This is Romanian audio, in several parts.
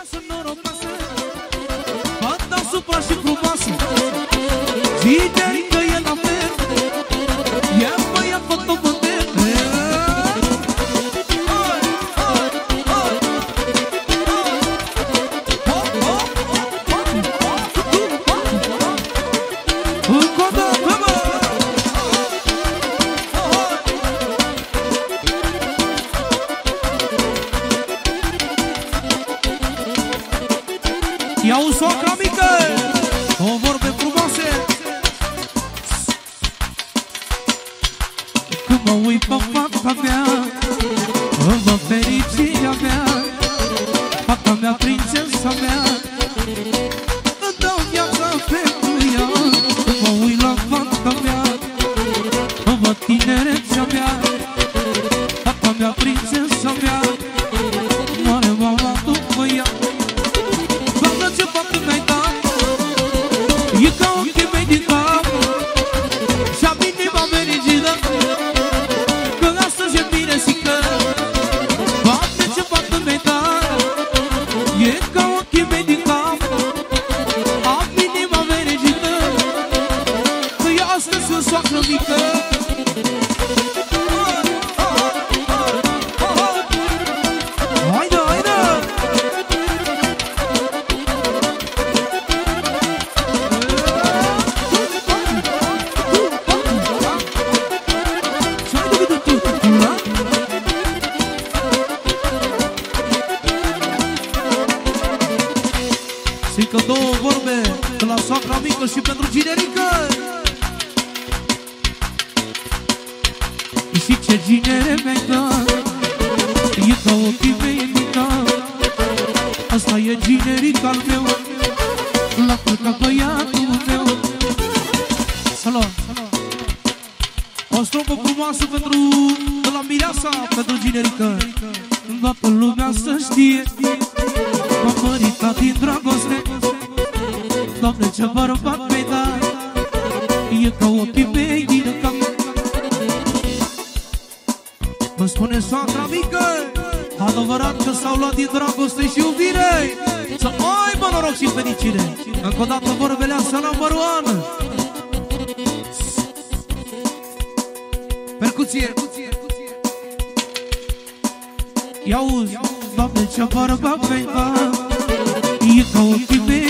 mireasă norocoasă Fata supra și frumoasă. Ginerică Ia un socra mică O vorbe frumoase Când mă uit pe fata mea Îmi văd fericirea mea Fata mea, prințesa mea the Și că două vorbe de la soacra mică și pentru ginerică. Și ce ginere mi-ai dat E ca ochii mei din cap Asta e ginerica al meu La fel ca băiatul meu. Salut! O strofă frumoasă pentru de la Mireasa, pentru ginerică. Toată lumea să știe M-am măritat din dragoste Doamne, ce bărbat mi-ai dat E ca ochii mei din cap. Mă spune soacra mică Adevărat că s-au luat din dragoste și iubire. Să aibă noroc și fericire. Încă o dată vorbele astea la Măruan Percuție Ia auzi, Doamne, ce bărbat mi-ai dat E ca ochii mei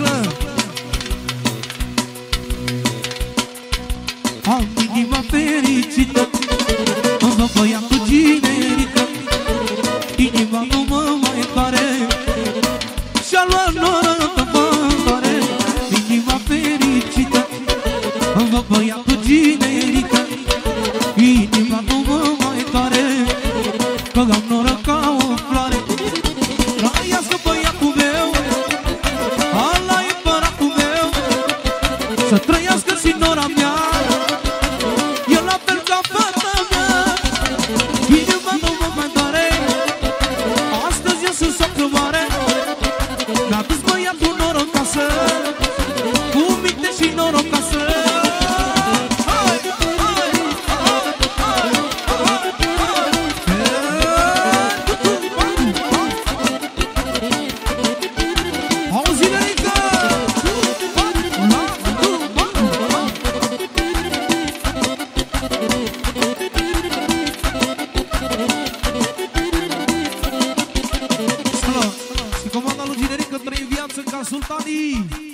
Au soacră Am inima fericită Am vă băiatul generică Inima nu mă mai doare Și-a luat noră pe mare Inima fericită Am vă băiatul generică Inima nu mă mai doare Că am Să trăiască și nora mea Tony.